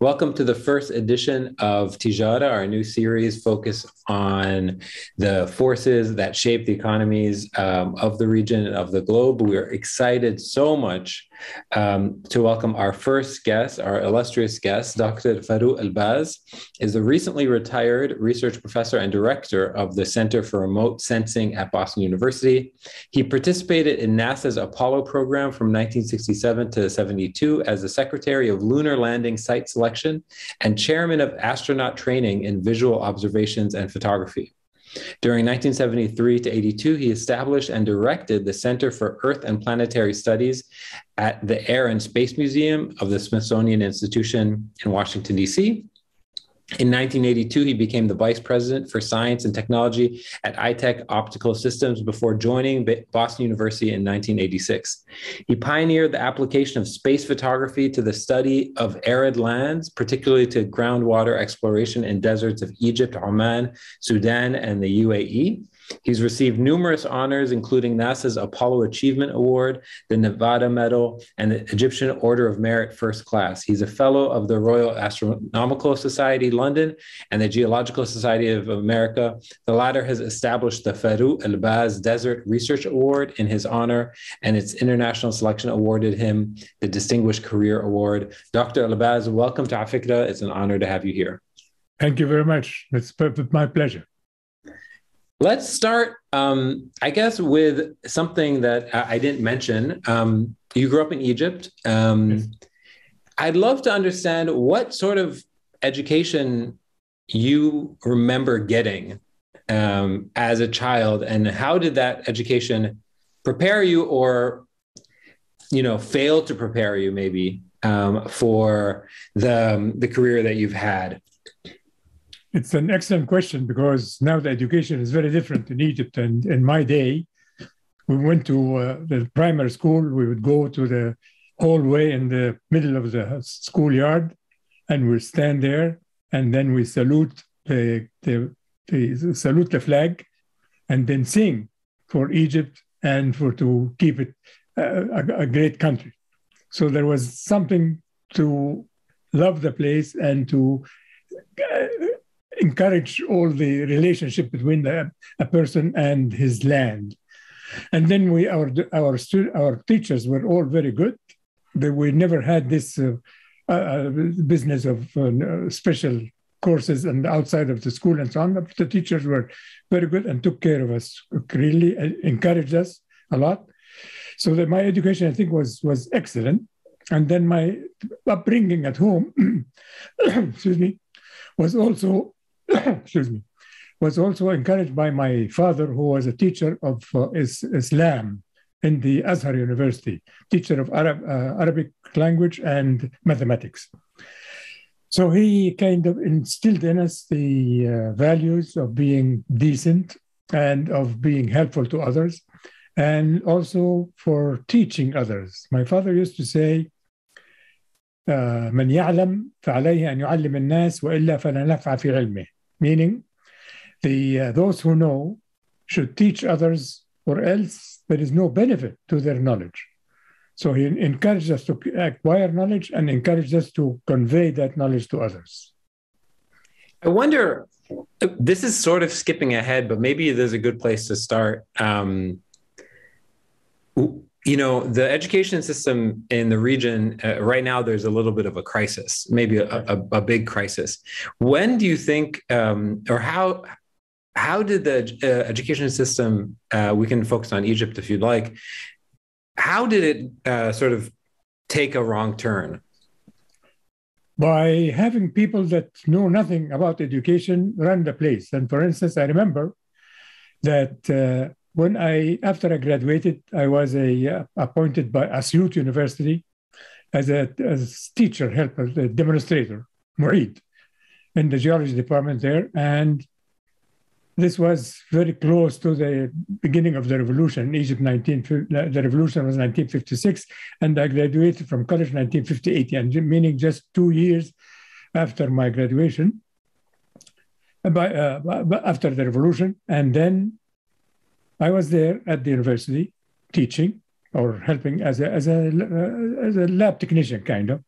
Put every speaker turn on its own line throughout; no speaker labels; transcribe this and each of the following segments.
Welcome to the first edition of Tijara, our new series focused on the forces that shape the economies um, of the region and of the globe. We are excited so much um, to welcome our first guest, our illustrious guest, Dr. Farouk El-Baz, is a recently retired research professor and director of the Center for Remote Sensing at Boston University. He participated in NASA's Apollo program from 1967 to 72 as the Secretary of Lunar Landing Site Selection and Chairman of Astronaut Training in Visual Observations and Photography. During 1973 to 82, he established and directed the Center for Earth and Planetary Studies at the Air and Space Museum of the Smithsonian Institution in Washington, D.C. In 1982, he became the vice president for science and technology at Itek Optical Systems before joining Boston University in 1986. He pioneered the application of space photography to the study of arid lands, particularly to groundwater exploration in deserts of Egypt, Oman, Sudan, and the UAE. He's received numerous honors, including NASA's Apollo Achievement Award, the Nevada Medal, and the Egyptian Order of Merit First Class. He's a fellow of the Royal Astronomical Society, London, and the Geological Society of America. The latter has established the Farouk El-Baz Desert Research Award in his honor, and its international selection awarded him the Distinguished Career Award. Dr. El-Baz, welcome to Afikra. It's an honor to have you here.
Thank you very much. It's my pleasure.
Let's start, um, I guess, with something that I didn't mention. Um, you grew up in Egypt. Um, yes. I'd love to understand what sort of education you remember getting um, as a child, and how did that education prepare you, or you know, fail to prepare you, maybe um, for the um, the career that you've had.
It's an excellent question because now the education is very different in Egypt. And in my day, we went to uh, the primary school. We would go to the hallway in the middle of the schoolyard and we'd stand there and then we salute the, the, the salute the flag and then sing for Egypt and for to keep it uh, a, a great country. So there was something to love the place and to uh, encourage all the relationship between the, a person and his land. And then we, our our our teachers were all very good. They, we never had this uh, uh, uh business of uh, special courses and outside of the school and so on. The teachers were very good and took care of us. Really uh, encouraged us a lot. So that my education, I think, was was excellent. And then my upbringing at home, excuse me, was also excuse me, was also encouraged by my father, who was a teacher of uh, Islam in the Azhar University, teacher of Arab, uh, Arabic language and mathematics. So he kind of instilled in us the uh, values of being decent and of being helpful to others, and also for teaching others. My father used to say, من يعلم فعليه أن يعلم الناس وإلا فلا نفع في علمه meaning the uh, those who know should teach others or else there is no benefit to their knowledge. So he encouraged us to acquire knowledge and encouraged us to convey that knowledge to others.
I wonder this is sort of skipping ahead but maybe there's a good place to start. Um, you know the education system in the region uh, right now there's a little bit of a crisis maybe a, a, a big crisis. When do you think um, or how how did the uh, education system uh, we can focus on egypt if you'd like how did it uh, sort of take a wrong turn?
By having people that know nothing about education run the place. And for instance i remember that uh, when I after I graduated, I was a uh, appointed by Asyut University as a as teacher helper, a demonstrator, Murid, in the geology department there, and this was very close to the beginning of the revolution in Egypt. 19, the revolution was 1956, and I graduated from college 1958, and meaning just two years after my graduation. By, uh, after the revolution, and then I was there at the university teaching or helping as a, as a, as a lab technician, kind of.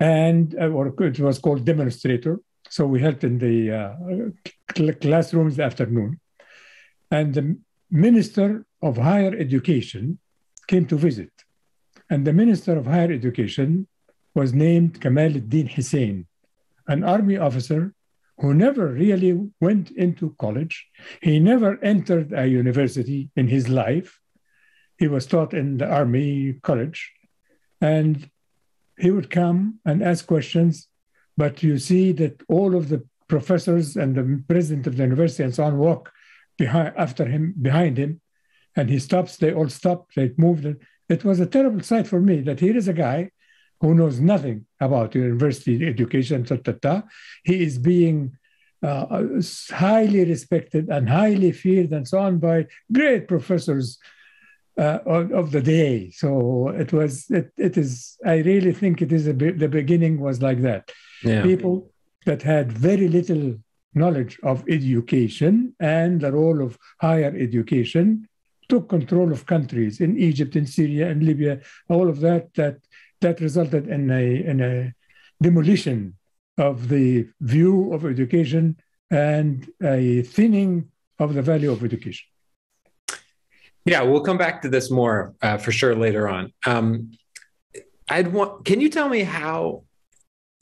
and uh, or it was called demonstrator. So we helped in the uh, cl- classrooms the afternoon, and the minister of higher education came to visit, and the minister of higher education was named Kamal al-Din Hussein, an army officer who never really went into college. He never entered a university in his life. He was taught in the army college, and he would come and ask questions. But you see that all of the professors and the president of the university and so on walk behind after him, behind him, and he stops. They all stop. They move. It was a terrible sight for me that here is a guy who knows nothing about university education. Ta, ta, ta. He is being uh, highly respected and highly feared and so on by great professors uh, of, of, the day. So it was, it, it is, I really think it is, a, the beginning was like that. Yeah. People that had very little knowledge of education and the role of higher education took control of countries in Egypt, in Syria, and Libya, all of that, that, that resulted in a, in a demolition of the view of education and a thinning of the value of education.
Yeah, we'll come back to this more uh, for sure later on. Um, I'd want. Can you tell me how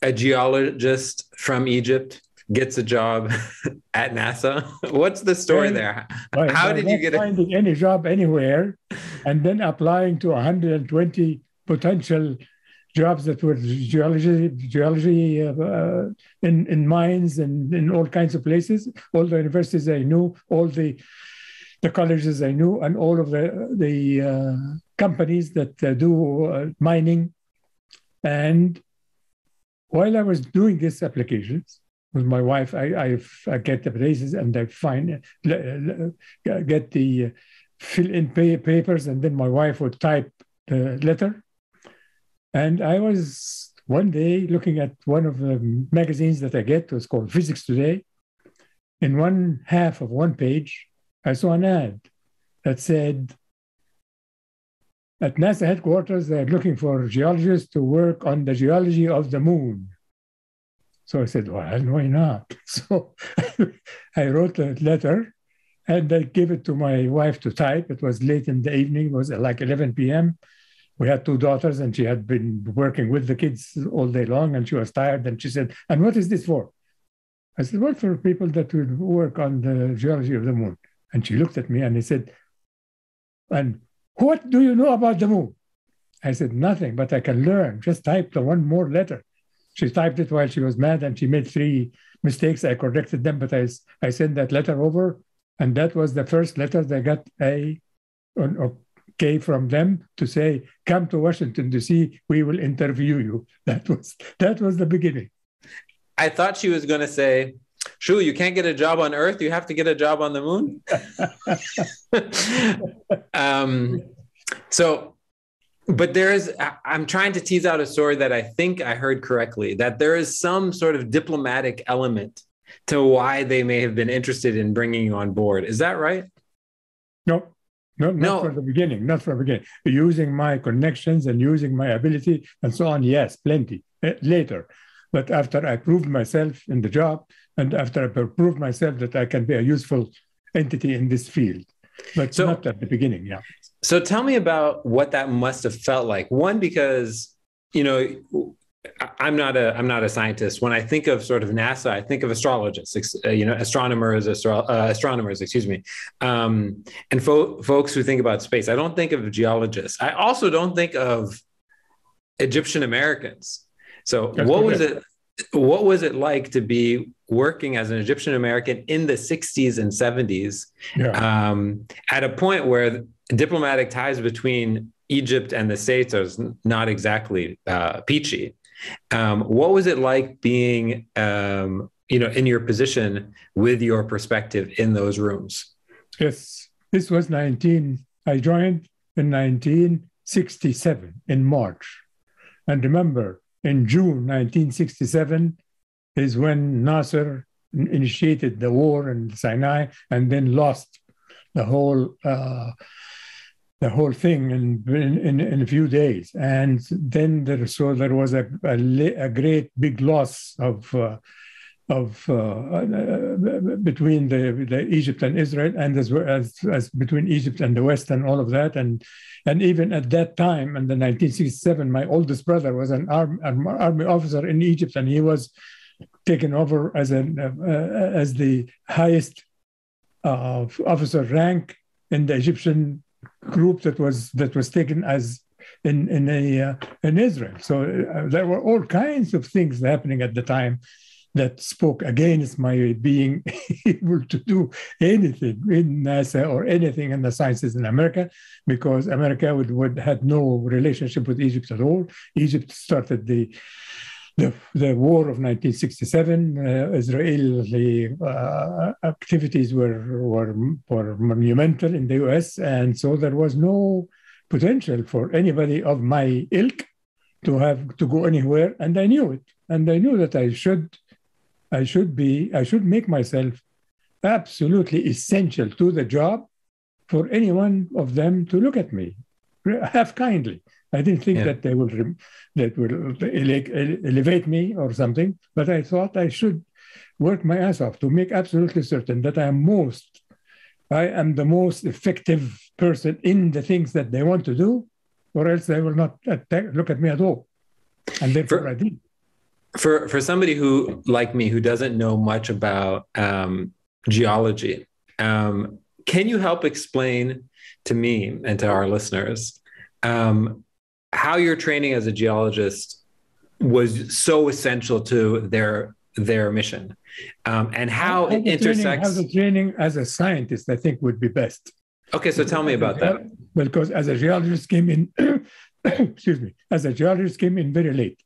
a geologist from Egypt gets a job at NASA? What's the story there?
Right, how did you get finding a- any job anywhere, and then applying to 120 potential jobs that were geology, geology uh, uh, in in mines and in all kinds of places. All the universities I knew, all the the colleges I knew and all of the, the uh, companies that uh, do uh, mining. And while I was doing these applications with my wife, I, I, I get the places and I find, get the fill in pay, papers, and then my wife would type the letter. And I was one day looking at one of the magazines that I get, it was called Physics Today. In one half of one page, I saw an ad that said, at NASA headquarters, they're looking for geologists to work on the geology of the moon. So I said, well, why not? So I wrote a letter and I gave it to my wife to type. It was late in the evening, it was like 11 p.m. We had two daughters and she had been working with the kids all day long and she was tired. And she said, and what is this for? I said, well, for people that would work on the geology of the moon. And she looked at me and he said, And what do you know about the moon? I said, Nothing, but I can learn. Just type the one more letter. She typed it while she was mad and she made three mistakes. I corrected them, but I, I sent that letter over. And that was the first letter they got a okay from them to say, come to Washington D.C., we will interview you. That was that was the beginning.
I thought she was going to say, Shul, you can't get a job on Earth. You have to get a job on the moon. um, so, but there is, I'm trying to tease out a story that I think I heard correctly that there is some sort of diplomatic element to why they may have been interested in bringing you on board. Is that right?
No, no, not no. from the beginning, not from the beginning. Using my connections and using my ability and so on, yes, plenty. Uh, later. But after I proved myself in the job, and after I proved myself that I can be a useful entity in this field, but so, not at the beginning. Yeah.
So tell me about what that must have felt like. One, because you know, I'm not a I'm not a scientist. When I think of sort of NASA, I think of astrologists, uh, you know, astronomers, astro- uh, astronomers, excuse me, um, and fo- folks who think about space. I don't think of geologists. I also don't think of Egyptian Americans. So That's what was it? What was it like to be working as an Egyptian American in the 60s and 70s yeah. um, at a point where diplomatic ties between Egypt and the States are not exactly uh, peachy. Um, what was it like being, um, you know, in your position with your perspective in those rooms?
Yes, this was 19. I joined in 1967 in March, and remember, in June 1967 is when Nasser initiated the war in Sinai and then lost the whole uh, the whole thing in, in, in a few days. And then there, so there was a, a, a great big loss of, uh, of uh, uh, between the, the Egypt and Israel, and as, well as, as between Egypt and the West, and all of that, and and even at that time, in the 1967, my oldest brother was an army, army officer in Egypt, and he was taken over as an uh, as the highest uh, officer rank in the Egyptian group that was that was taken as in in a uh, in Israel. So uh, there were all kinds of things happening at the time that spoke against my being able to do anything in NASA or anything in the sciences in America, because America would, would had no relationship with Egypt at all. Egypt started the the, the war of 1967, uh, Israeli uh, activities were, were, were monumental in the US. And so there was no potential for anybody of my ilk to have to go anywhere. And I knew it. And I knew that I should, I should be, I should make myself absolutely essential to the job for any one of them to look at me half kindly. I didn't think yeah. that they would that would elevate me or something, but I thought I should work my ass off to make absolutely certain that I am most, I am the most effective person in the things that they want to do, or else they will not attack, look at me at all. And therefore, for, I did.
For for somebody who like me who doesn't know much about um, geology, um, can you help explain to me and to our listeners um, how your training as a geologist was so essential to their their mission um, and how, how it intersects
training, how the training as a scientist i think would be best.
Okay so tell me about that.
Because as a geologist came in excuse me as a geologist came in very late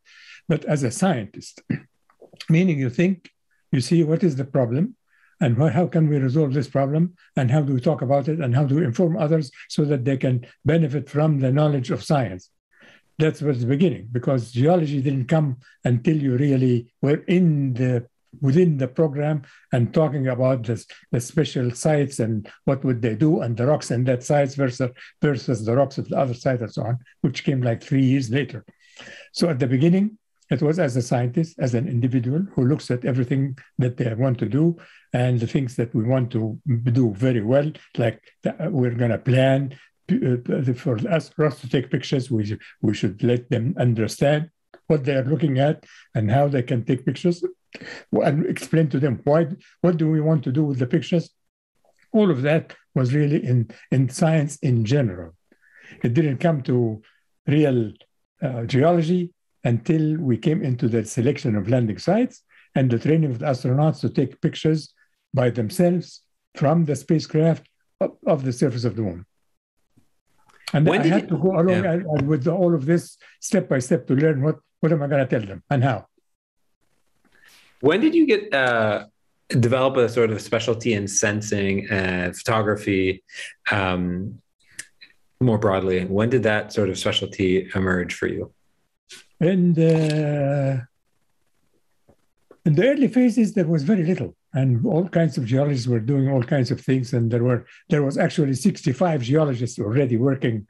but as a scientist meaning you think you see what is the problem and how can we resolve this problem and how do we talk about it and how do we inform others so that they can benefit from the knowledge of science that was the beginning because geology didn't come until you really were in the within the program and talking about this, the special sites and what would they do and the rocks in that sites versus versus the rocks of the other side and so on, which came like three years later. So at the beginning, it was as a scientist, as an individual who looks at everything that they want to do and the things that we want to do very well, like we're going to plan for us, for us to take pictures, we, we should let them understand what they are looking at and how they can take pictures and explain to them why, what do we want to do with the pictures. All of that was really in, in science in general. It didn't come to real uh, geology until we came into the selection of landing sites and the training of the astronauts to take pictures by themselves from the spacecraft of the surface of the moon. And when I had to go along yeah. with all of this step by step to learn what, what am I going to tell them and how.
When did you get uh, develop a sort of specialty in sensing and photography um, more broadly? When did that sort of specialty emerge for you?
And uh, in the early phases, there was very little and all kinds of geologists were doing all kinds of things. And there were there was actually 65 geologists already working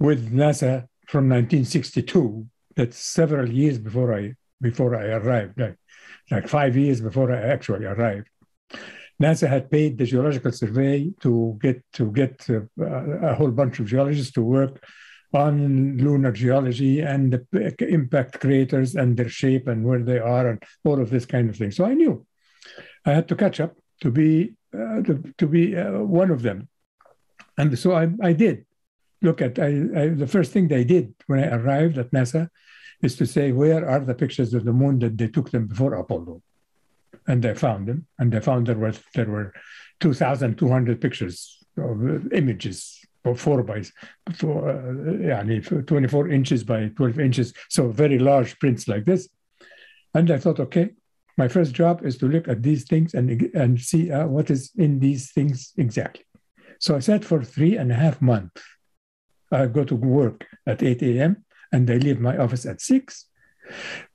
with nasa from 1962 that's several years before i before i arrived like, like five years before i actually arrived. Nasa had paid the geological survey to get to get uh, a whole bunch of geologists to work on lunar geology and the impact craters and their shape and where they are and all of this kind of thing. So i knew I had to catch up to be uh, to, to, be uh, one of them, and so I, I did. Look at I, I, the first thing they did when I arrived at NASA is to say where are the pictures of the moon that they took them before Apollo, and they found them, and they found there were there were 2,200 pictures of images of four by four, uh, yeah, 24 inches by 12 inches, so very large prints like this. And I thought, okay, my first job is to look at these things and, and see uh, what is in these things exactly. So I sat for three and a half months. I go to work at 8 a.m. and I leave my office at 6,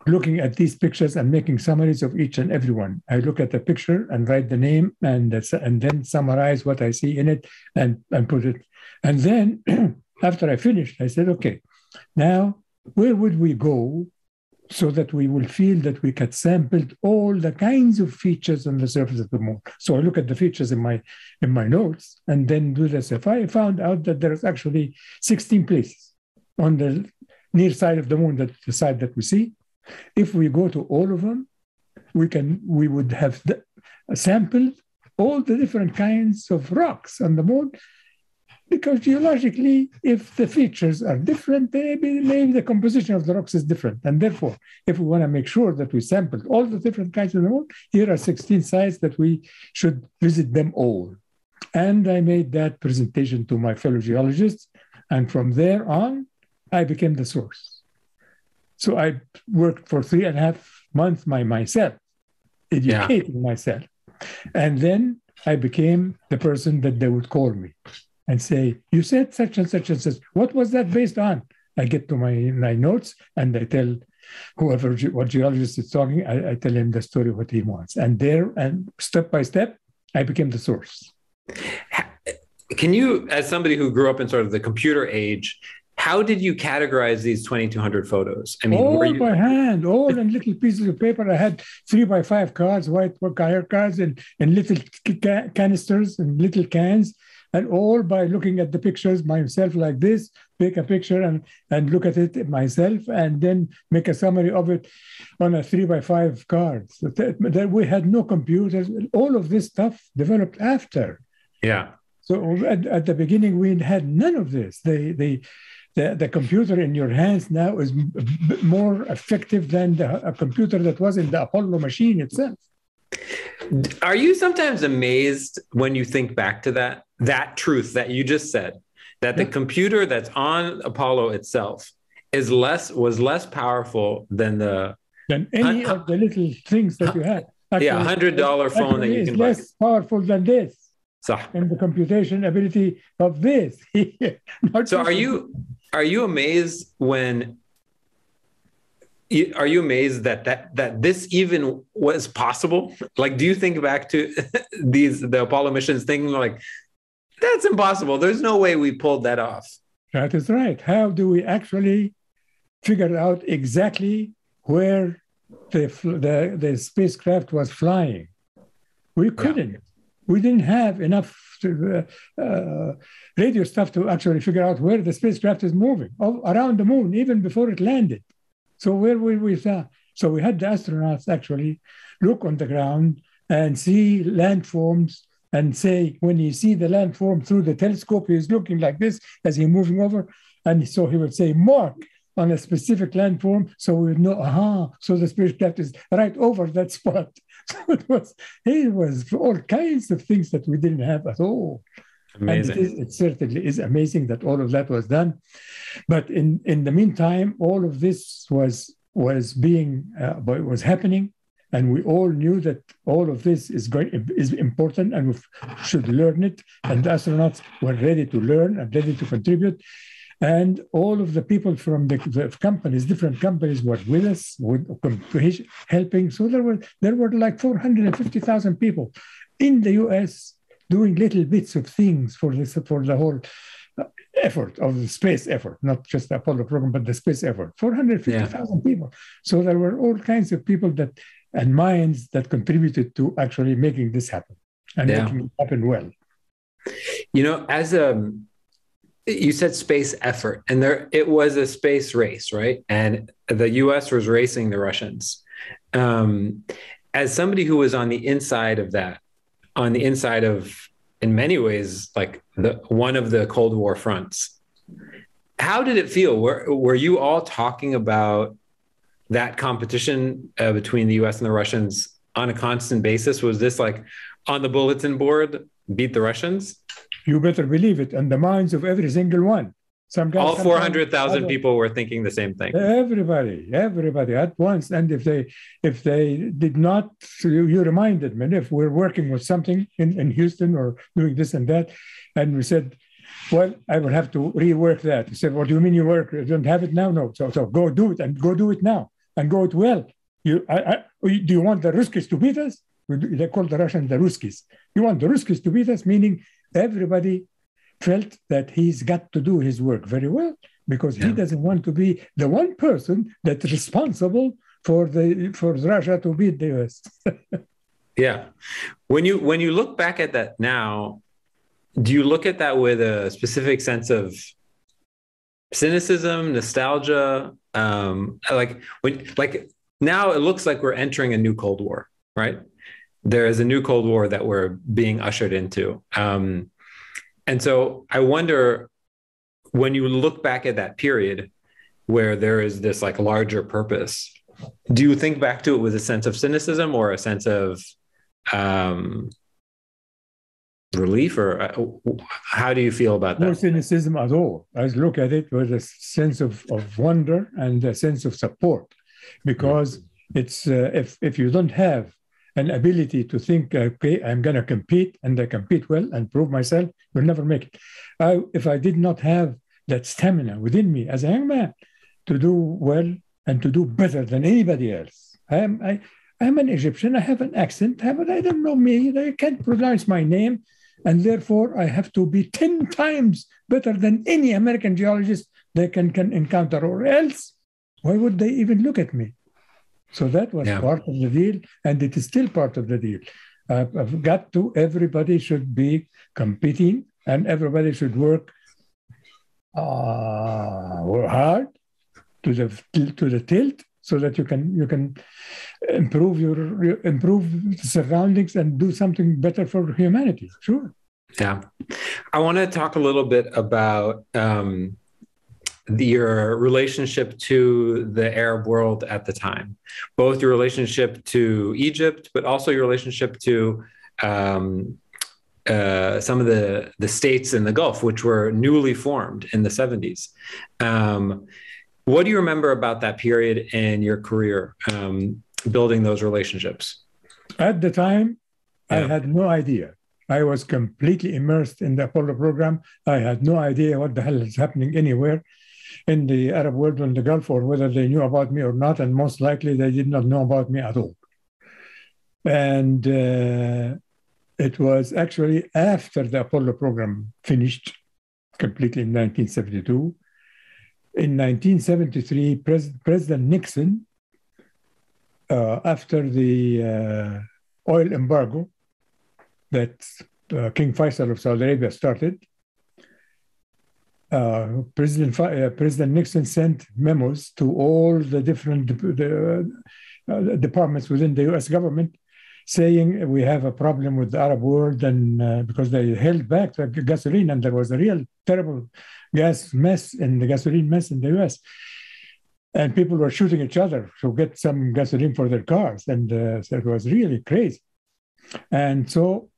looking at these pictures and making summaries of each and every one. I look at the picture and write the name and, and then summarize what I see in it and, and put it And then after I finished, I said, okay, now where would we go so that we will feel that we had sampled all the kinds of features on the surface of the moon. So I look at the features in my in my notes and then do this. If I found out that there's actually 16 places on the near side of the moon, that the side that we see. If we go to all of them, we can we would have sampled all the different kinds of rocks on the moon because geologically, if the features are different, maybe, maybe the composition of the rocks is different. And therefore, if we want to make sure that we sampled all the different kinds of the moon, here are 16 sites that we should visit them all. And I made that presentation to my fellow geologists. And from there on, I became the source. So I worked for three and a half months by myself, educating yeah. myself. And then I became the person that they would call me and say, You said such and such and such. What was that based on? I get to my, my notes and I tell whoever what geologist is talking, I, I tell him the story what he wants. And there and step by step, I became the source.
Can you, as somebody who grew up in sort of the computer age, how did you categorize these 2200 photos
i mean all you... by hand all in little pieces of paper i had three by five cards white wire cards and, and little ca- canisters and little cans and all by looking at the pictures myself like this, take a picture and, and look at it myself, and then make a summary of it on a three by five card. So that we had no computers. All of this stuff developed after.
Yeah.
So at, at the beginning, we had none of this. They, they, the, the computer in your hands now is more effective than the, a computer that was in the Apollo machine itself.
Are you sometimes amazed when you think back to that? That truth that you just said that the computer that's on Apollo itself is less was less powerful than the
than any of the little things that you had.
Actually, yeah, hundred dollar phone that you can
buy. less powerful than this.
So,
and the computation ability of this.
so are you are you amazed when are you amazed that that that this even was possible like do you think back to these the apollo missions thinking like that's impossible. There's no way we pulled that off.
That is right. How do we actually figure out exactly where the, the, the spacecraft was flying? We couldn't. Yeah. We didn't have enough to, uh, uh, radio stuff to actually figure out where the spacecraft is moving oh, around the moon, even before it landed. So where were we? So we had the astronauts actually look on the ground and see landforms and say, when you see the landform through the telescope, he's looking like this as he's moving over. And so he would say, mark on a specific landform, so we would know, aha, so the spirit spacecraft is right over that spot. So it was, it was all kinds of things that we didn't have at all.
Amazing.
And it, is, it certainly is amazing that all of that was done. But in, in the meantime, all of this was was being uh, was happening and we all knew that all of this is going is important and we should learn it and the astronauts were ready to learn and ready to contribute and all of the people from the, the companies different companies were with us with helping so there were there were like 450,000 people in the US doing little bits of things for this for the whole uh, effort of the space effort, not just the Apollo program, but the space effort. 450,000 yeah. people. So there were all kinds of people that and minds that contributed to actually making this happen and yeah. making it happen well.
You know, as a you said space effort, and there it was a space race, right? And the U.S. was racing the Russians. Um, as somebody who was on the inside of that, on the inside of, in many ways, like the one of the Cold War fronts, how did it feel? Were were you all talking about that competition uh, between the U.S. and the Russians on a constant basis? Was this like on the bulletin board, beat the Russians?
You better believe it, and the minds of every single one.
Some guys, all four hundred thousand people were thinking the same thing.
Everybody, everybody at once. And if they, if they did not, you, you reminded me. If we're working with something in, in Houston or doing this and that, and we said, well, I will have to rework that. He said, What do you mean you work? You don't have it now? No. So, so go do it and go do it now and go it well. You, I, I, oh, do you want the Ruskies to beat us? They call the Russians the Ruskies. You want the Ruskies to beat us, meaning everybody felt that he's got to do his work very well because yeah. he doesn't want to be the one person that's responsible for the for Russia to beat the US.
yeah. When you when you look back at that now, do you look at that with a specific sense of cynicism, nostalgia? Um, like when like now it looks like we're entering a new Cold War, right? There is a new Cold War that we're being ushered into. Um, and so I wonder when you look back at that period where there is this like larger purpose, do you think back to it with a sense of cynicism or a sense of um, relief or uh, how do you feel about that?
No cynicism at all. I look at it with a sense of, of wonder and a sense of support because it's uh, if, if you don't have an ability to think, okay, I'm going to compete and I compete well and prove myself, you'll never make it. I, if I did not have that stamina within me as a young man to do well and to do better than anybody else, I am, I, I'm an Egyptian, I have an accent, but I don't know me, they can't pronounce my name, and therefore I have to be 10 times better than any American geologist they can, can encounter, or else why would they even look at me? So that was yeah. part of the deal, and it is still part of the deal. Uh, I've got to, everybody should be competing and everybody should work uh, hard to the to the tilt so that you can you can improve your improve surroundings and do something better for humanity. Sure.
Yeah, I want to talk a little bit about um, the, your relationship to the Arab world at the time, both your relationship to Egypt, but also your relationship to um, uh, some of the, the states in the Gulf, which were newly formed in the 70s. Um, what do you remember about that period in your career, um, building those relationships?
At the time, yeah. I had no idea. I was completely immersed in the Apollo program. I had no idea what the hell is happening anywhere in the Arab world or in the Gulf, or whether they knew about me or not. And most likely, they did not know about me at all. And uh, it was actually after the Apollo program finished completely in 1972. In 1973, Pres- President Nixon, uh, after the uh, oil embargo that uh, King Faisal of Saudi Arabia started, uh, President, uh, President Nixon sent memos to all the different the, uh, departments within the US government saying we have a problem with the Arab world and uh, because they held back the gasoline and there was a real terrible gas mess in the gasoline mess in the US. And people were shooting each other to get some gasoline for their cars. And uh, so it was really crazy. And so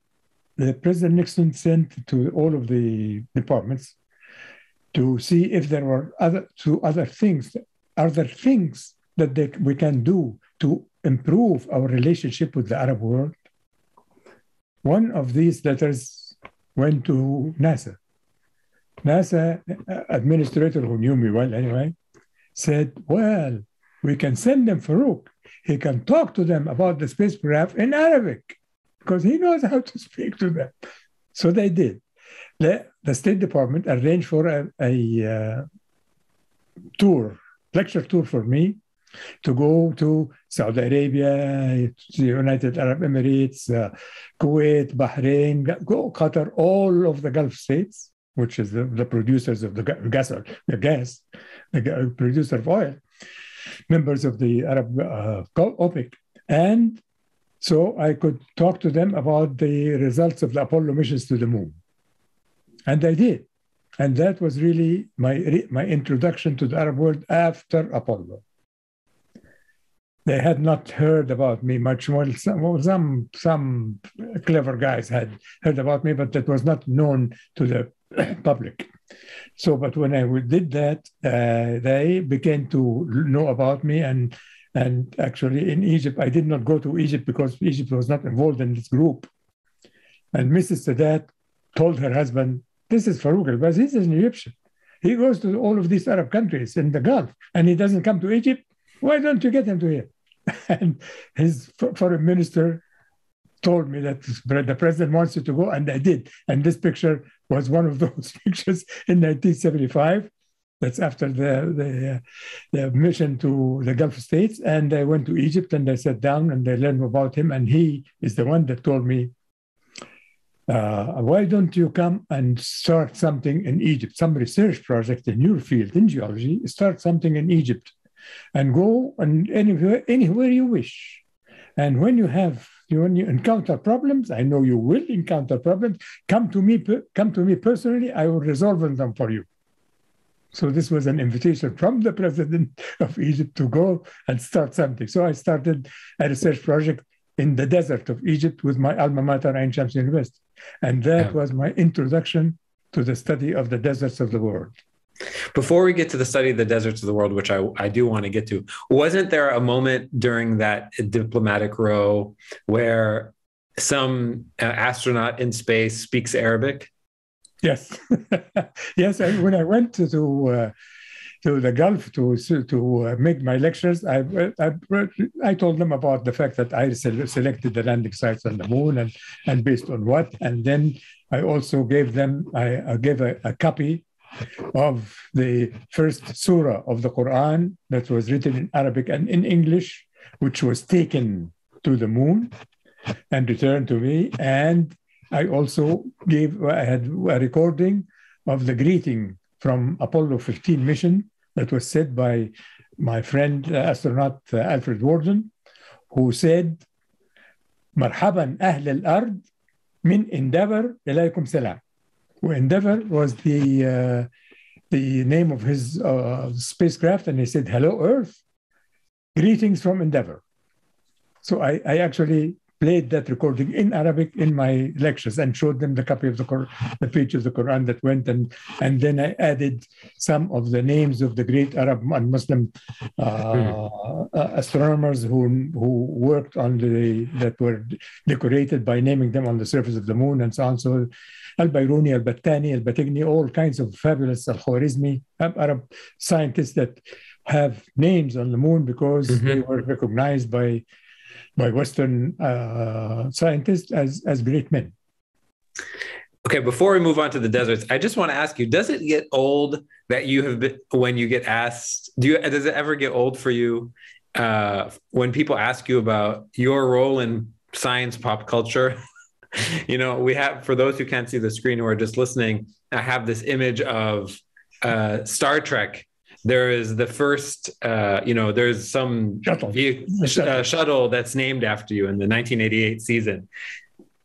the President Nixon sent to all of the departments to see if there were other to other things, are there things that they, we can do to improve our relationship with the Arab world? One of these letters went to NASA. NASA administrator, who knew me well anyway, said, Well, we can send them Farouk. He can talk to them about the spacecraft in Arabic because he knows how to speak to them. So they did the, the State Department arranged for a, a uh, tour, lecture tour for me to go to Saudi Arabia, the United Arab Emirates, uh, Kuwait, Bahrain, go Qatar, all of the Gulf states, which is the, the producers of the gas, the gas, the producer of oil, members of the Arab uh, OPEC, and so I could talk to them about the results of the Apollo missions to the moon. And I did. And that was really my, my introduction to the Arab world after Apollo. They had not heard about me much more. Some, some, some clever guys had heard about me, but that was not known to the public. So, but when I did that, uh, they began to know about me. And, and actually, in Egypt, I did not go to Egypt because Egypt was not involved in this group. And Mrs. Sadat told her husband, this is Farouk El-Baz. He's an Egyptian. He goes to all of these Arab countries in the Gulf and he doesn't come to Egypt. Why don't you get him to here? and his foreign minister told me that the president wants you to go, and I did. And this picture was one of those pictures in 1975. That's after the, the, the mission to the Gulf states. And I went to Egypt and I sat down and I learned about him. And he is the one that told me, uh, why don't you come and start something in Egypt, some research project in your field in geology, start something in Egypt and go and anywhere, anywhere you wish. And when you have when you encounter problems, I know you will encounter problems. Come to me, come to me personally. I will resolve them for you. So this was an invitation from the president of Egypt to go and start something. So I started a research project in the desert of Egypt with my alma mater, Ain Shams University. And that yeah. was my introduction to the study of the deserts of the world.
Before we get to the study of the deserts of the world, which I, I do want to get to, wasn't there a moment during that diplomatic row where some uh, astronaut in space speaks Arabic?
Yes, yes. I, when I went to to, uh, to the Gulf to to uh, make my lectures, I, I, I told them about the fact that I selected the landing sites on the moon and and based on what, and then I also gave them I, I gave a, a copy of the first surah of the Quran that was written in Arabic and in English, which was taken to the moon and returned to me. And I also gave, I had a recording of the greeting from Apollo 15 mission that was said by my friend uh, astronaut uh, Alfred Worden, who said, Marhaban أهل الأرض من endeavour, إليكم salam." Endeavour was the uh, the name of his uh, spacecraft, and he said, "Hello, Earth, greetings from Endeavour." So I, I actually played that recording in Arabic in my lectures and showed them the copy of the Quran, the page of the Quran that went, and and then I added some of the names of the great Arab and Muslim uh, mm. astronomers who who worked on the that were decorated by naming them on the surface of the moon and so on. So Al-Biruni, Al-Battani, Al-Batigni, all kinds of fabulous Al-Khwarizmi Arab scientists that have names on the moon because mm-hmm. they were recognized by by Western uh, scientists as, as great men.
Okay, before we move on to the deserts, I just want to ask you: Does it get old that you have been when you get asked? Do you does it ever get old for you uh, when people ask you about your role in science pop culture? you know, we have for those who can't see the screen who are just listening, I have this image of uh, Star Trek there is the first, uh, you know, there's some
shuttle.
Vehicle, uh, shuttle that's named after you in the 1988 season.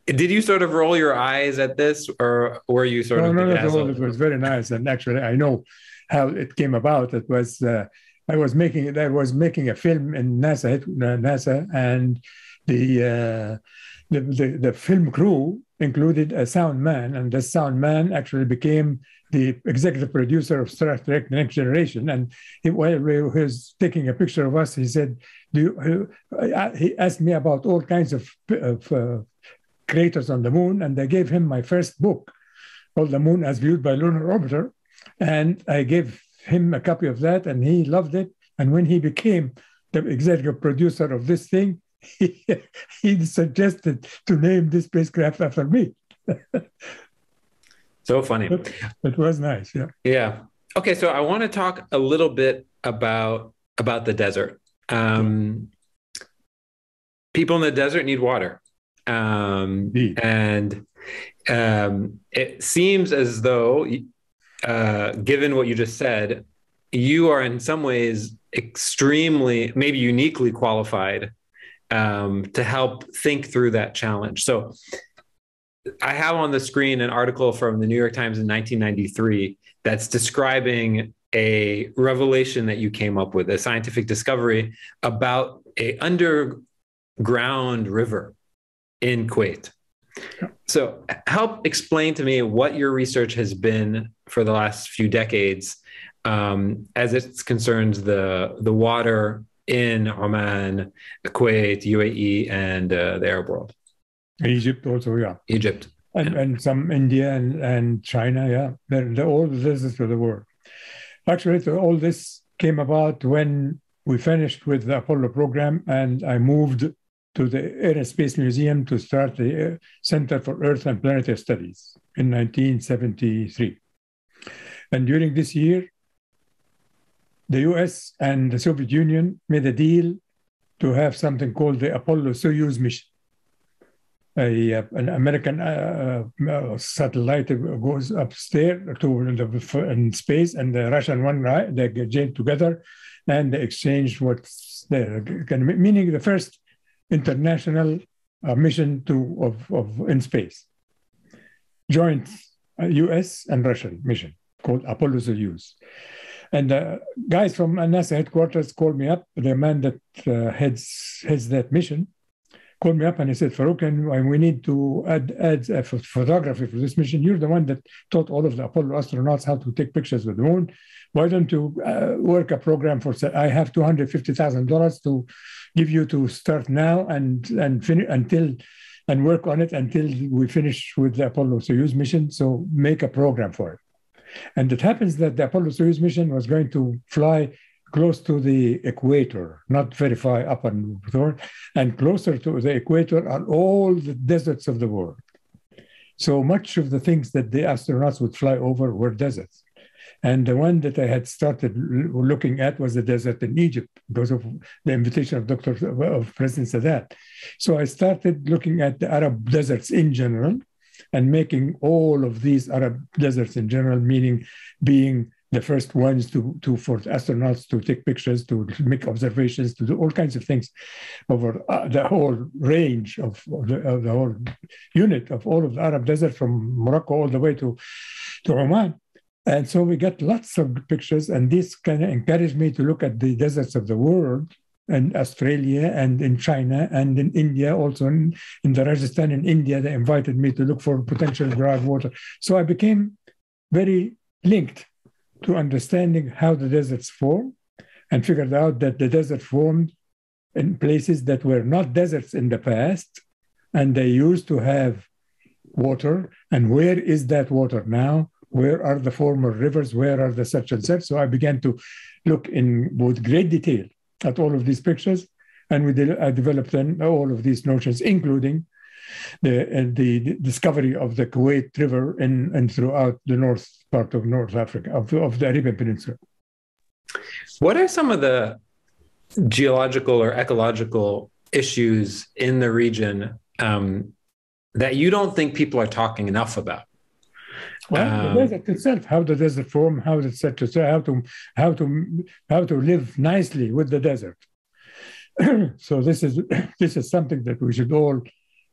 Did you sort of roll your eyes at this, or were you sort
no,
of?
No, no, no. It was very nice, and actually, I know how it came about. It was uh, I was making I was making a film in NASA, NASA, and the, uh, the the the film crew included a sound man, and the sound man actually became the executive producer of Star Trek The Next Generation. And he, while he was taking a picture of us, he said, Do you, he asked me about all kinds of, of uh, craters on the moon. And I gave him my first book called The Moon as Viewed by Lunar Orbiter. And I gave him a copy of that, and he loved it. And when he became the executive producer of this thing, he, he suggested to name this spacecraft after me.
So funny.
It, it was nice. Yeah.
Yeah. Okay. So I want to talk a little bit about about the desert. Um, people in the desert need water. Um, and um, it seems as though, uh, given what you just said, you are in some ways extremely, maybe uniquely qualified um, to help think through that challenge. So, I have on the screen an article from the New York Times in 1993 that's describing a revelation that you came up with, a scientific discovery about a underground river in Kuwait. So, help explain to me what your research has been for the last few decades um, as it concerns the the water in Oman, Kuwait, UAE, and uh, the Arab world.
Egypt also, yeah.
Egypt.
And,
yeah.
and some India and, and China, yeah. They're, they're all visits to the world. Actually, all this came about when we finished with the Apollo program and I moved to the Air and Space Museum to start the uh, Center for Earth and Planetary Studies in 1973. And during this year, the US and the Soviet Union made a deal to have something called the Apollo Soyuz mission. A, uh, an American uh, uh, satellite goes upstairs to in, in space, and the Russian one, right? They get together and they exchange what's there, meaning the first international uh, mission to of, of in space, joint U.S. Uh, and Russian mission called Apollo Soyuz. And uh, guys from NASA headquarters called me up. The man that uh, heads heads that mission called me up and he said, Farouk, and we need to add add a photography for this mission. You're the one that taught all of the Apollo astronauts how to take pictures with the moon. Why don't you uh, work a program for? I have two hundred fifty thousand dollars to give you to start now and and finish until and work on it until we finish with the Apollo Soyuz mission. So make a program for it. And it happens that the Apollo Soyuz mission was going to fly close to the equator, not very far up and north, and closer to the equator are all the deserts of the world. So much of the things that the astronauts would fly over were deserts. And the one that I had started looking at was the desert in Egypt because of the invitation of Dr. of President Sadat. So I started looking at the Arab deserts in general and making all of these Arab deserts in general, meaning being the first ones to, to for astronauts to take pictures, to make observations, to do all kinds of things over uh, the whole range of, of, the, of, the, whole unit of all of the Arab desert from Morocco all the way to, to Oman. And so we get lots of pictures, and this kind of encouraged me to look at the deserts of the world and Australia and in China and in India, also in, in the Rajasthan in India, they invited me to look for potential groundwater. So I became very linked to understanding how the deserts form and figured out that the desert formed in places that were not deserts in the past and they used to have water. And where is that water now? Where are the former rivers? Where are the such and such? So i began to look in with great detail at all of these pictures. And we de- I developed then all of these notions, including the, uh, the discovery of the Kuwait River in, and throughout the north part of North Africa, of, of the Arabian Peninsula.
What are some of the geological or ecological issues in the region um, that you don't think people are talking enough about?
Well, um, the desert itself, how the desert form, how it set to how to how to how to live nicely with the desert. so this is this is something that we should all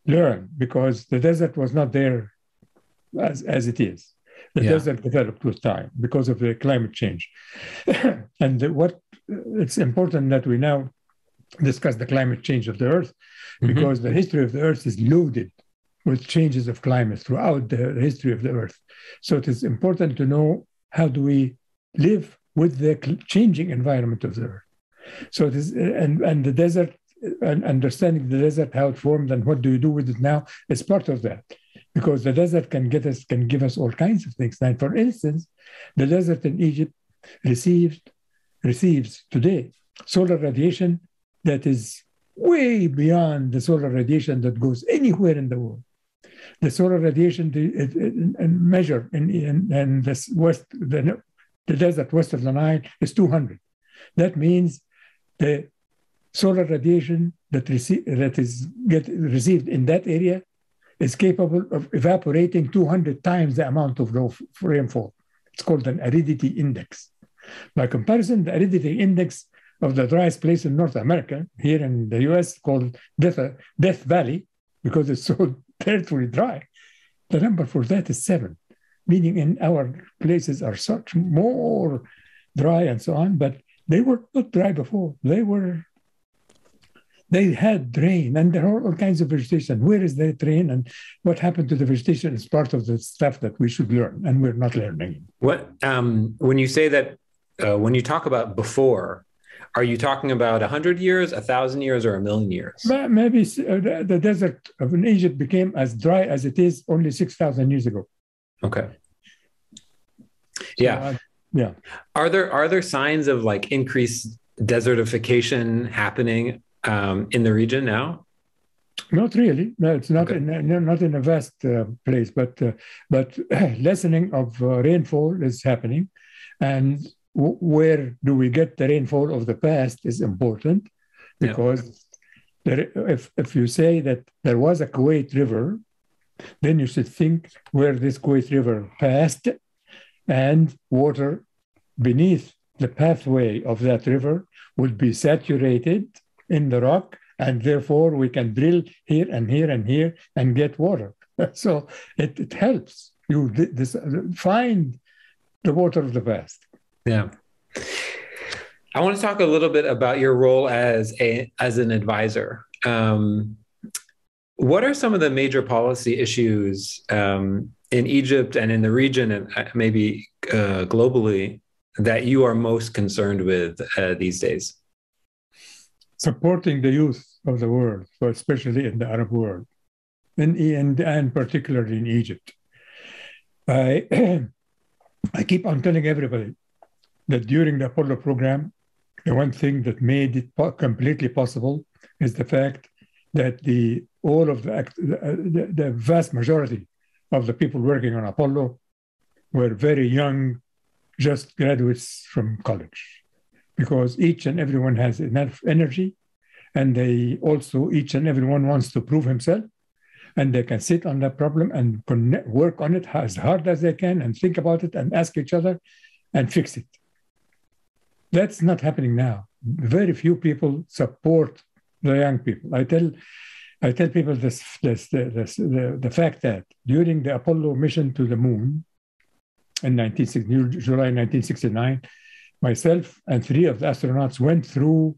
learn because the desert was not there as, as it is. The yeah. desert developed with time because of the climate change. and what it's important that we now discuss the climate change of the earth mm-hmm. because mm-hmm. the history of the earth is loaded with changes of climate throughout the history of the earth. So it is important to know how do we live with the changing environment of the earth. So it is, and, and the desert, and understanding the desert, how it formed, and what do you do with it now is part of that. Because the desert can get us, can give us all kinds of things. And for instance, the desert in Egypt received, receives today solar radiation that is way beyond the solar radiation that goes anywhere in the world the solar radiation uh, uh, and measure in, in, in this west, the, the desert west of the Nile is 200. That means the solar radiation that, receive, that is get received in that area is capable of evaporating 200 times the amount of rainfall. It's called an aridity index. By comparison, the aridity index of the driest place in North America, here in the US, called Death, Death Valley, because it's so territory dry. The number for that is seven, meaning in our places are such more dry and so on, but they were not dry before. They were, they had rain and there are all kinds of vegetation. Where is that rain and what happened to the vegetation is part of the stuff that we should learn and we're not learning.
What, um, when you say that, uh, when you talk about before, are you talking about 100 years, 1,000 years, or a million years?
Maybe uh, the desert of Egypt became as dry as it is only 6,000 years ago.
Okay. Yeah.
So, uh, yeah.
Are there are there signs of like increased desertification happening um, in the region now?
Not really. No, it's not okay. in not in a vast uh, place, but uh, but lessening of uh, rainfall is happening, and where do we get the rainfall of the past is important, because yeah. there, if if you say that there was a Kuwait River, then you should think where this Kuwait River passed, and water beneath the pathway of that river would be saturated in the rock and therefore we can drill here and here and here and get water. so it, it helps you this, find the water of the past.
Yeah. I want to talk a little bit about your role as a as an advisor. Um, what are some of the major policy issues um, in Egypt and in the region, and uh, maybe uh, globally, that you are most concerned with uh, these days?
Supporting the youth of the world, but especially in the Arab world, and, and, and particularly in Egypt. I, I keep on telling everybody that during the Apollo program, the one thing that made it po- completely possible is the fact that the all of the, uh, the, the vast majority of the people working on Apollo were very young, just graduates from college, because each and everyone has enough energy and they also each and everyone wants to prove himself and they can sit on that problem and connect, work on it as hard as they can and think about it and ask each other and fix it that's not happening now very few people support the young people i tell i tell people this, this, this the, the fact that during the apollo mission to the moon in 1960, july 1969 myself and three of the astronauts went through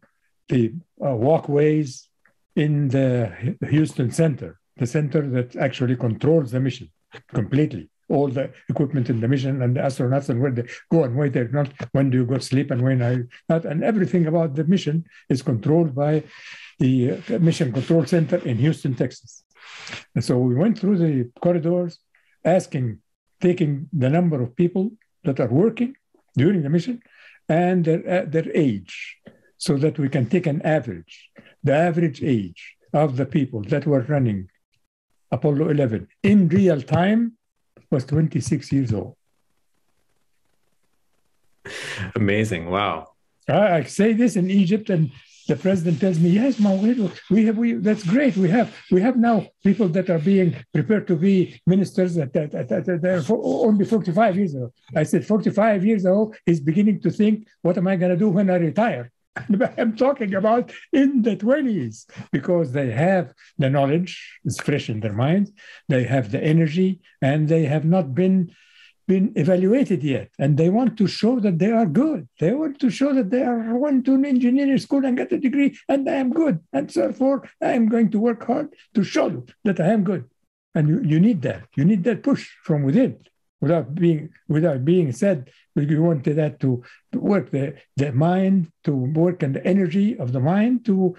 the uh, walkways in the Houston Center, the center that actually controls the mission completely. All the equipment in the mission and the astronauts and where they go and where they're not, when do you go to sleep and when I not, and everything about the mission is controlled by the Mission Control Center in Houston, Texas. And so we went through the corridors asking, taking the number of people that are working during the mission and their, uh, their age so that we can take an average. The average age of the people that were running Apollo 11 in real time was 26 years old.
Amazing. Wow.
I, I say this in Egypt, and the president tells me, "Yes, Mawid, we have. We that's great. We have. We have now people that are being prepared to be ministers that that, that they're for, only 45 years old." I said, "45 years old. He's beginning to think, what am I going to do when I retire?" I'm talking about in the 20s because they have the knowledge, it's fresh in their minds, they have the energy, and they have not been been evaluated yet. And they want to show that they are good. They want to show that they are went to an engineering school and get a degree, and I am good. And therefore, I am going to work hard to show you that I am good. And you, you need that. You need that push from within without being without being said we wanted that to, work the, the mind to work and the energy of the mind to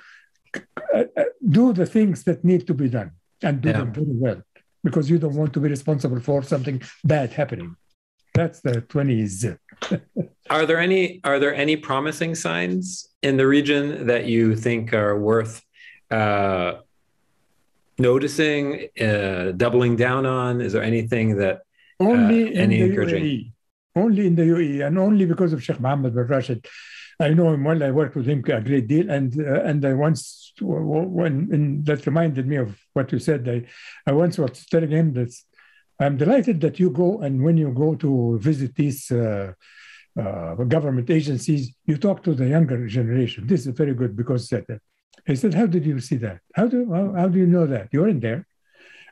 uh, uh, do the things that need to be done and do yeah. them very well because you don't want to be responsible for something bad happening. That's the 20s
are there any are there any promising signs in the region that you think are worth uh, noticing uh, doubling down on? Is there anything that
only uh, in the UAE. Only in the UAE, and only because of Sheikh Mohammed bin Rashid. I know him well. I worked with him a great deal, and uh, and I once when and that reminded me of what you said. I I once was telling him that I'm delighted that you go and when you go to visit these uh, uh, government agencies, you talk to the younger generation. This is very good because said that. He said, "How did you see that? How do how, how do you know that? You're in there."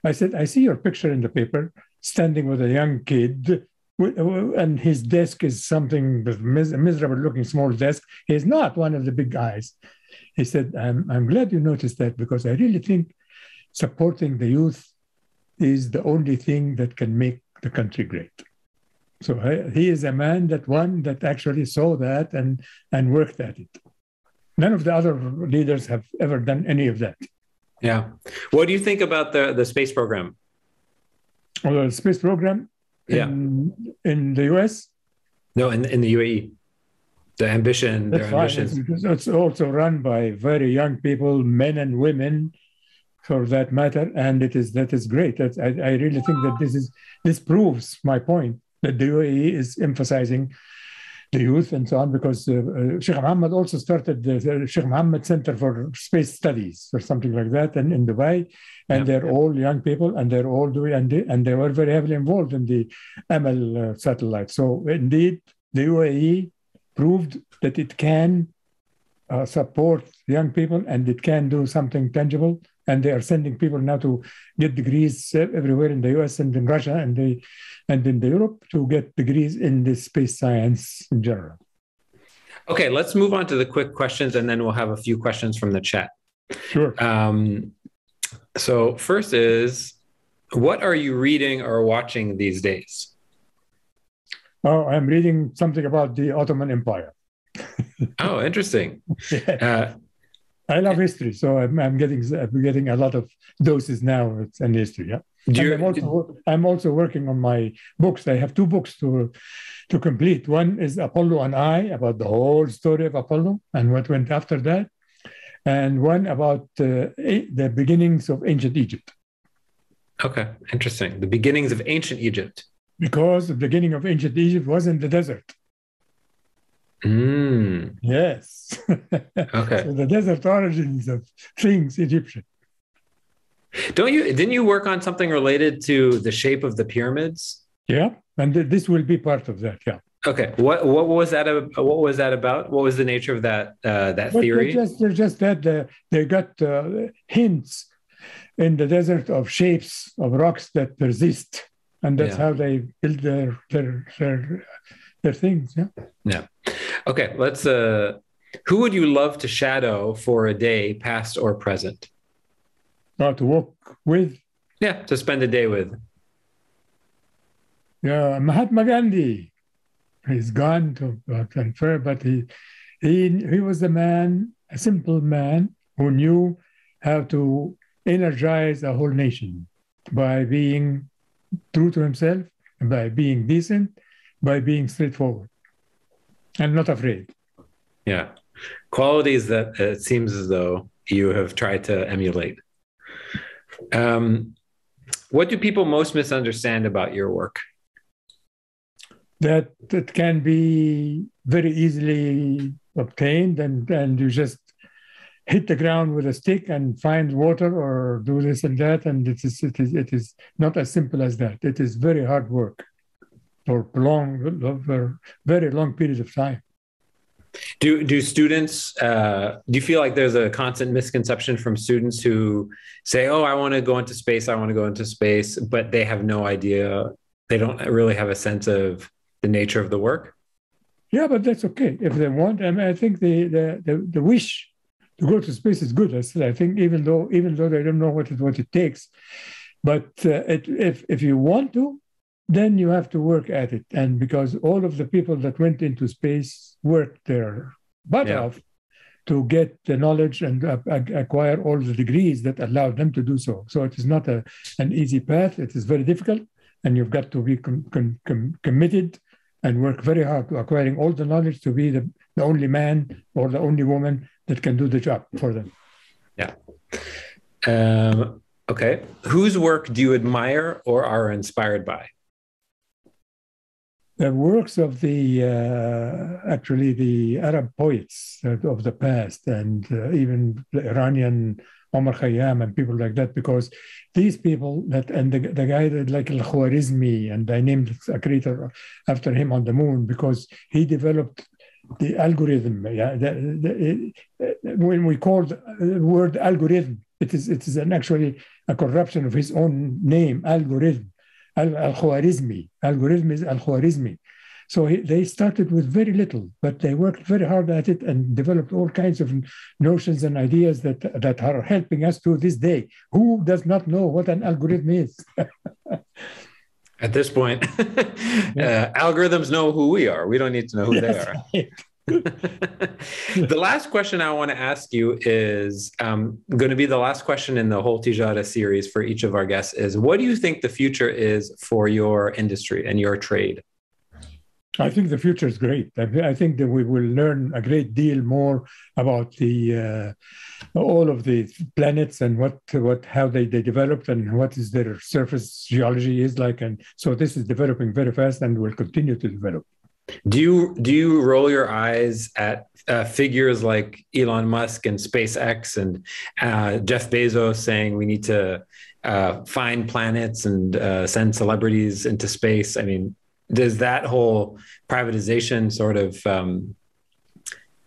I said, "I see your picture in the paper, standing with a young kid and his desk is something mis- miserable looking small desk. He's not one of the big guys. He said I'm, I'm glad you noticed that because i really think supporting the youth is the only thing that can make the country great. So he is a man that one that actually saw that and and worked at it. None of the other leaders have ever done any of that.
Yeah. What do you think about the the space program
or the space program
yeah.
in, in the US?
No, in, in the UAE. The ambition,
That's
their ambitions.
It's, it's also run by very young people, men and women for that matter, and it is that is great. That's, I, I really think that this is this proves my point that the UAE is emphasizing the youth and so on because uh, uh, Sheikh Mohammed also started the, Sheikh Mohammed Center for Space Studies or something like that and in Dubai. And they're all young people and they're all doing and they, and they were very heavily involved in the ML uh, satellite. So indeed the UAE proved that it can uh, support young people and it can do something tangible and they are sending people now to get degrees everywhere in the US and in Russia and they and in the Europe to get degrees in the space science in general.
Okay, let's move on to the quick questions and then we'll have a few questions from the chat.
Sure.
Um, so, first is what are you reading or watching these days?
Oh, I'm reading something about the Ottoman Empire.
oh, interesting. uh,
I love history, so I'm, I'm, getting I'm getting a lot of doses now in history. Yeah. You, I'm, also, I'm also working on my books. I have two books to to complete. One is Apollo and I, about the whole story of Apollo and what went after that, and one about uh, the beginnings of ancient Egypt.
Okay, interesting. The beginnings of ancient Egypt.
Because the beginning of ancient Egypt was in the desert.
Mm.
Yes.
Okay.
so the desert origins of things Egyptian.
Don't you? Didn't you work on something related to the shape of the pyramids?
Yeah, and this will be part of that. Yeah.
Okay. What what was that? What was that about? What was the nature of that uh, that
but
theory?
They're just, they're just that uh, they got uh, hints in the desert of shapes of rocks that persist, and that's yeah. how they build their their their their things. Yeah.
Yeah. Okay. Let's. Uh, who would you love to shadow for a day, past or present?
uh, to work with.
Yeah, to spend a day with.
Yeah, Mahatma Gandhi. He's gone to uh, transfer, but he, he, he was a man, a simple man who knew how to energize a whole nation by being true to himself, and by being decent, by being straightforward, and not afraid.
Yeah, qualities that it seems as though you have tried to emulate. Um, what do people most misunderstand about your work?
That it can be very easily obtained, and, and you just hit the ground with a stick and find water or do this and that. And it is, it is, it is not as simple as that. It is very hard work for long, over very long periods of time.
Do do students? Uh, do you feel like there's a constant misconception from students who say, "Oh, I want to go into space. I want to go into space," but they have no idea. They don't really have a sense of the nature of the work.
Yeah, but that's okay if they want. I mean, I think the the the, the wish to go to space is good. I said, I think even though even though they don't know what it what it takes, but uh, it, if if you want to, then you have to work at it. And because all of the people that went into space worked their butt yeah. off to get the knowledge and uh, acquire all the degrees that allowed them to do so. So it is not a, an easy path. It is very difficult, and you've got to be com- com- com- committed and work very hard to acquiring all the knowledge to be the, the only man or the only woman that can do the job for them.
Yeah. Um, okay. Whose work do you admire or are inspired by?
The works of the uh, actually the Arab poets of the past and uh, even the Iranian Omar Khayyam and people like that, because these people that and the, the guy that like Al Khwarizmi and I named a crater after him on the moon because he developed the algorithm. Yeah, the, the, when we call the word algorithm, it is it is an actually a corruption of his own name, algorithm al-Khwarizmi. Algorithm is al-Khwarizmi. So they started with very little, but they worked very hard at it and developed all kinds of notions and ideas that, that are helping us to this day. Who does not know what an algorithm is?
At this point, uh, algorithms know who we are. We don't need to know who they are. Right. The last question I want to ask you is um, going to be the last question in the whole Tijara series for each of our guests is what do you think the future is for your industry and your trade?
I think the future is great. I think that we will learn a great deal more about the uh, all of the planets and what what how they, they developed and what is their surface geology is like. And so this is developing very fast and will continue to develop.
Do you do you roll your eyes at uh, figures like Elon Musk and SpaceX and uh, Jeff Bezos saying we need to uh, find planets and uh, send celebrities into space? I mean, does that whole privatization sort of um,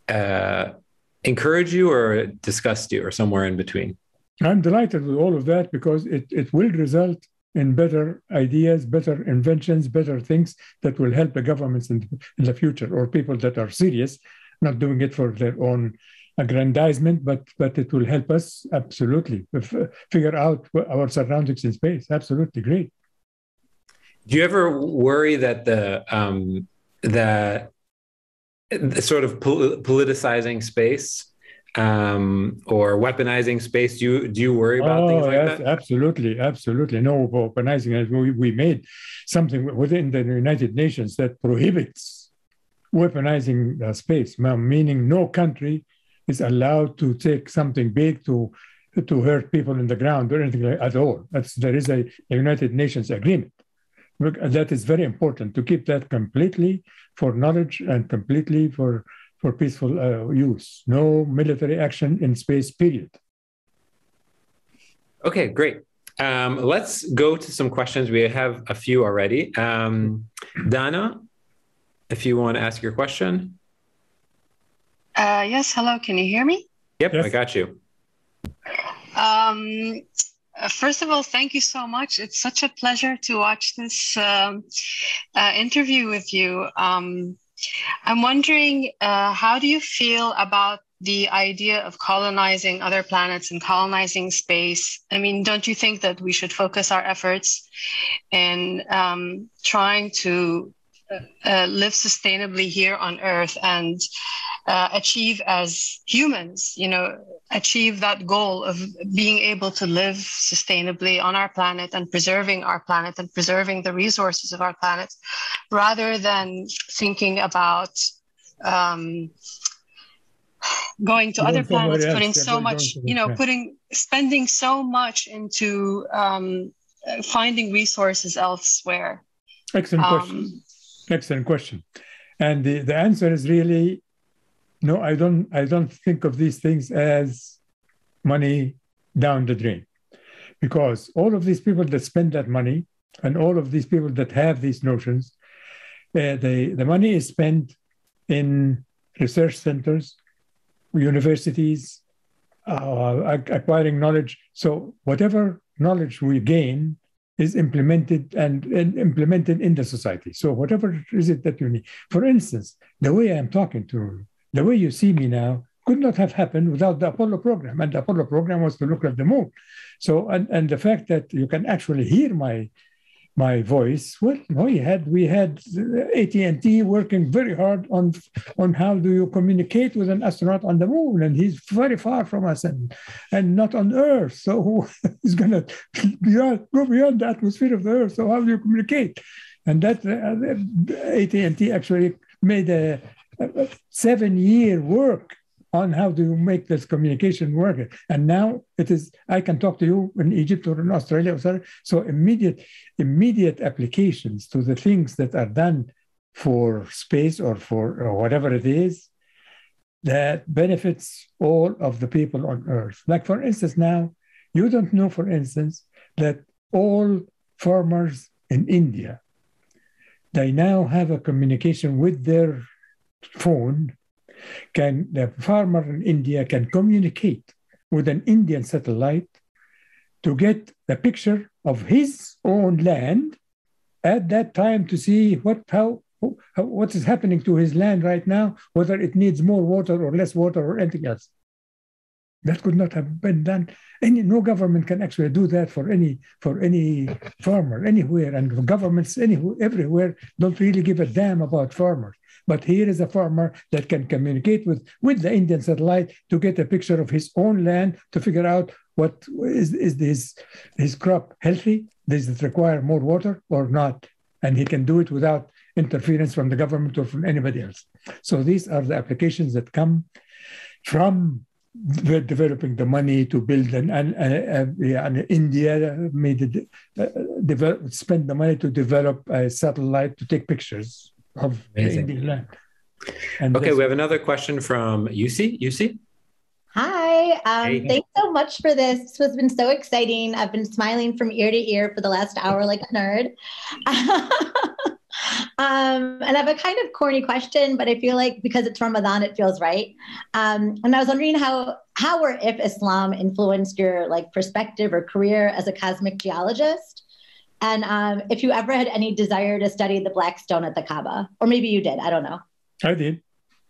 uh, encourage you or disgust you or somewhere in between?
I'm delighted with all of that because it, it will result in better ideas, better inventions, better things that will help the governments in, in the future or people that are serious, not doing it for their own aggrandizement, but but it will help us absolutely figure out our surroundings in space. Absolutely great.
Do you ever worry that the um, the, the sort of pol- politicizing space um, or weaponizing space? Do you do you worry about oh, things like yes, that?
Absolutely, absolutely. No weaponizing. We we made something within the United Nations that prohibits weaponizing uh, space, meaning no country is allowed to take something big to to hurt people in the ground or anything like at all. That's there is a, a United Nations agreement that is very important to keep that completely for knowledge and completely for for peaceful uh, use. No military action in space. Period.
Okay, great. Um, let's go to some questions. We have a few already. Um, Dana, if you want to ask your question.
Uh, yes. Hello. Can you hear me?
Yep, yes. I got you.
Um, uh, first of all, thank you so much. It's such a pleasure to watch this um, uh, interview with you. Um, I'm wondering, uh, how do you feel about the idea of colonizing other planets and colonizing space? I mean, don't you think that we should focus our efforts in um, trying to uh, live sustainably here on Earth and uh, achieve as humans, you know, achieve that goal of being able to live sustainably on our planet and preserving our planet and preserving the resources of our planet, rather than thinking about um, going to other planets, putting so much, you know, putting spending so much into um, finding resources elsewhere.
Excellent um, question. Excellent question. And the, the answer is really no, I don't I don't think of these things as money down the drain. Because all of these people that spend that money and all of these people that have these notions, uh, the, the money is spent in research centers, universities, uh, acquiring knowledge. So whatever knowledge we gain is implemented and, and, implemented in the society. So whatever is it that you need. For instance, the way I'm talking to the way you see me now could not have happened without the Apollo program. And the Apollo program was to look at the moon. So, and, and the fact that you can actually hear my my voice, well, we had we had AT&T working very hard on on how do you communicate with an astronaut on the moon, and he's very far from us and and not on Earth. So he's gonna beyond, go beyond the atmosphere of the Earth. So how do you communicate? And that uh, AT&T actually made a seven year work on how to make this communication work. And now it is, I can talk to you in Egypt or in Australia. Or so immediate, immediate applications to the things that are done for space or for or whatever it is that benefits all of the people on earth. Like for instance, now you don't know, for instance, that all farmers in India, they now have a communication with their phone, can the farmer in India can communicate with an Indian satellite to get a picture of his own land at that time to see what how, how what is happening to his land right now, whether it needs more water or less water or anything else. That could not have been done. Any no government can actually do that for any for any farmer anywhere, and governments anywhere everywhere don't really give a damn about farmers. But here is a farmer that can communicate with, with the Indian satellite to get a picture of his own land to figure out what is, is his, his crop healthy? Does it require more water or not? And he can do it without interference from the government or from anybody else. So these are the applications that come from developing the money to build an, an, an, an India made it, uh, develop, spend the money to develop a satellite to take pictures of Amazing. the Indian land.
And okay, we have another question from UC. UC.
Hi. Um, hey. Thanks so much for this. This has been so exciting. I've been smiling from ear to ear for the last hour like a nerd. um, and I have a kind of corny question, but I feel like because it's Ramadan, it feels right. Um, and I was wondering how how or if Islam influenced your like perspective or career as a cosmic geologist. And um, if you ever had any desire to study the black stone at the Kaaba, or maybe you did, I don't know.
I did.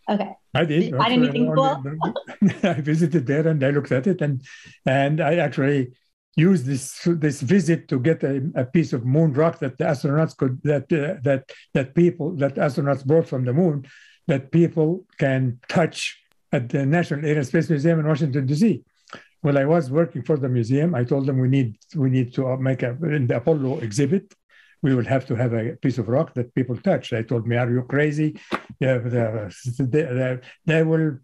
Okay.
I did.
did find anything cool?
I visited there and I looked at it and and I actually used this this visit to get a, a piece of moon rock that the astronauts could that uh, that that people that astronauts brought from the moon that people can touch at the National Air and Space Museum in Washington D.C. Well, I was working for the museum. I told them we need we need to make a in the Apollo exhibit we will have to have a piece of rock that people touch. They told me, Are you crazy? Yeah, they, they, will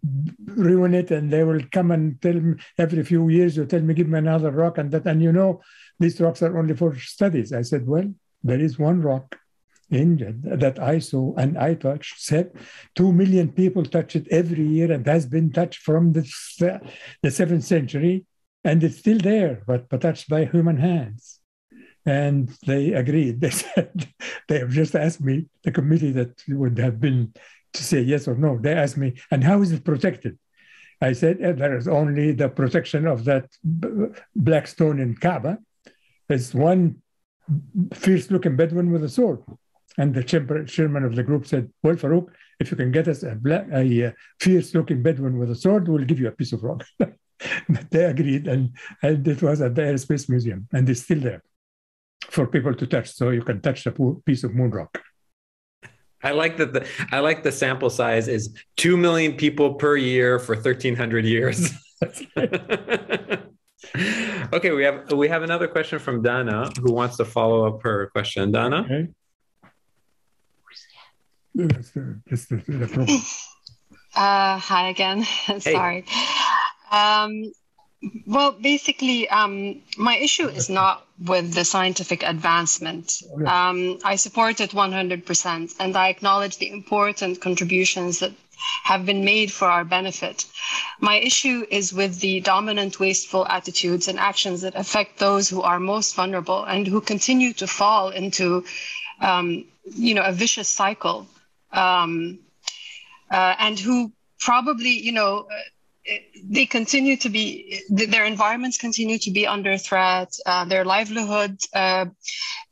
ruin it and they will come and tell me every few years, you tell me, give me another rock. And that, and you know, these rocks are only for studies. I said, Well, there is one rock in that I saw and I touched. Said two million people touch it every year and has been touched from the, the seventh century, and it's still there, but, but touched by human hands. And they agreed. They said, they have just asked me, the committee that would have been to say yes or no, they asked me, and how is it protected? I said, eh, there is only the protection of that black stone in Kaaba. There's one fierce looking Bedouin with a sword. And the chairman of the group said, Well, Farouk, if you can get us a, black, a fierce looking Bedouin with a sword, we'll give you a piece of rock. but they agreed, and, and it was at the Aerospace Museum, and it's still there for people to touch. So you can touch a piece of moon rock.
I like that the I like the sample size is two million people per year for thirteen hundred years. okay, we have we have another question from Dana who wants to follow up her question. Dana. Okay.
uh, hi again. Sorry. Um, well, basically, um, my issue is not with the scientific advancement. Um, I support it 100%, and I acknowledge the important contributions that have been made for our benefit. My issue is with the dominant wasteful attitudes and actions that affect those who are most vulnerable and who continue to fall into, um, you know, a vicious cycle, um, uh, and who probably, you know, they continue to be their environments continue to be under threat. Uh, their livelihood uh,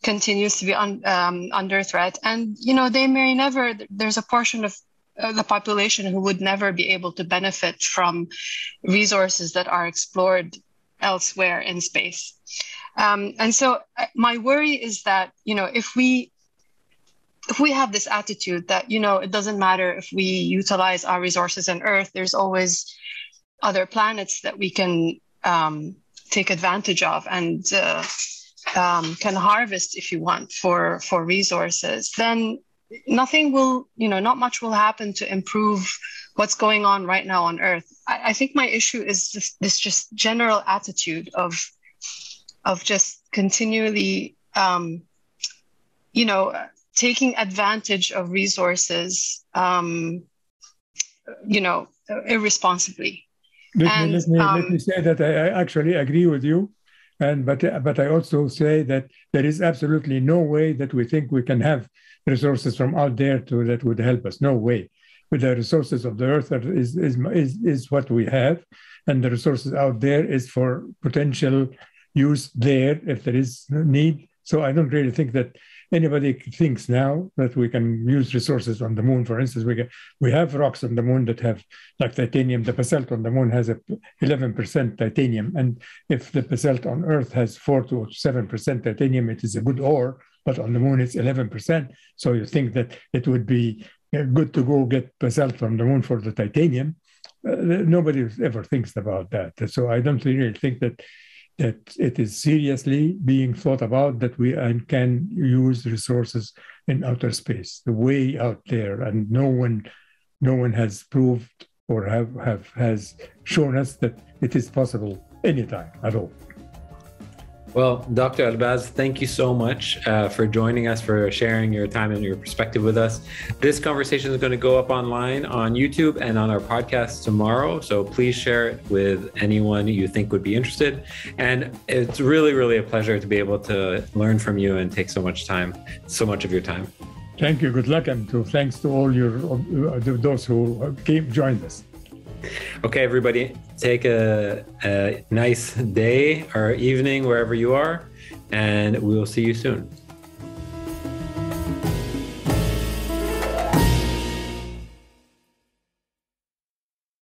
continues to be un, um, under threat. And you know they may never there's a portion of uh, the population who would never be able to benefit from resources that are explored elsewhere in space. Um, and so uh, my worry is that you know if we if we have this attitude that you know it doesn't matter if we utilize our resources on earth there's always other planets that we can um, take advantage of and uh, um, can harvest if you want for for resources then nothing will you know not much will happen to improve what's going on right now on earth. I, I think my issue is this, this, just general attitude of of just continually um, you know taking advantage of resources um, you know irresponsibly
let, and, me, let, me, um, let me say that I, actually agree with you. And but but I also say that there is absolutely no way that we think we can have resources from out there to that would help us. No way. With the resources of the earth is, is, is, is what we have, and the resources out there is for potential use there if there is need. So I don't really think that anybody thinks now that we can use resources on the moon. For instance, we get, we have rocks on the moon that have like titanium. The basalt on the moon has a 11% titanium, and if the basalt on Earth has four to seven percent titanium, it is a good ore. But on the moon, it's 11%. So you think that it would be uh, good to go get basalt from the moon for the titanium. Uh, nobody ever thinks about that. So I don't really think that that it is seriously being thought about that we can use resources in outer space, the way out there, and no one, no one has proved or have, have has shown us that it is possible anytime at all.
Well, Dr. El-Baz, thank you so much uh, for joining us, for sharing your time and your perspective with us. This conversation is going to go up online on YouTube and on our podcast tomorrow. So please share it with anyone you think would be interested. And it's really, really a pleasure to be able to learn from you and take so much time, so much of your time.
Thank you. Good luck, and to, thanks to all your uh, those who came joined us.
Okay, everybody, take a, a nice day or evening wherever you are, and we will see you soon.